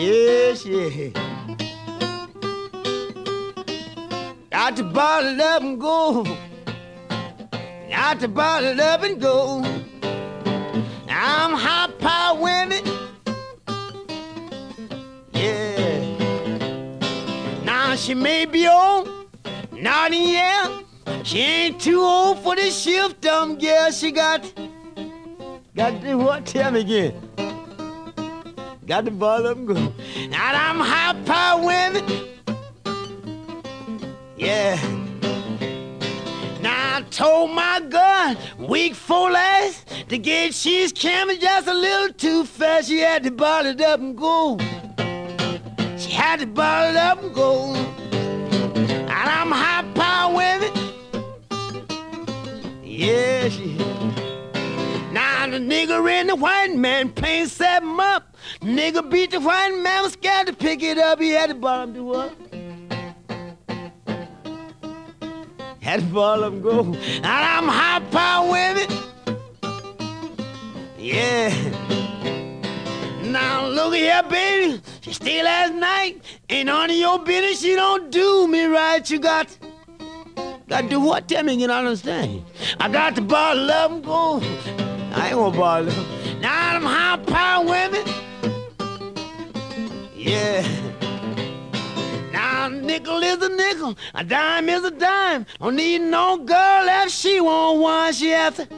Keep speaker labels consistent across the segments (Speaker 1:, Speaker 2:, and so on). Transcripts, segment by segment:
Speaker 1: Yes, yeah. Got to bottle up and go. Got to bottle up and go. I'm high power women. Yeah. Now she may be old, not yeah. She ain't too old for the shift, dumb girl. She got, got to what? Tell me again. Got the ball up and go. Now I'm high power women. Yeah. Now I told my gun week four last to get she's coming just a little too fast. She had to bottle it up and go. She had to bottle it up and go. And I'm high power women. Yeah, she. Now the nigger and the white man playing seven up. Nigga beat the white man, was scared to pick it up. He had to bottom do what? Had to bottom go. And I'm high power with it. Yeah. Now look at here, baby. She stay last night. Ain't of your business. She don't do me right. You got. Got to do what? Tell me you don't understand. I got to bottle up and go. I ain't gonna bottle up. Now I'm high power women. Yeah. Now a nickel is a nickel, a dime is a dime. Don't need no girl if she want one. She have to.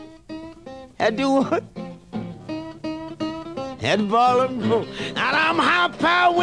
Speaker 1: Had do what? Had go. Now I'm high power women.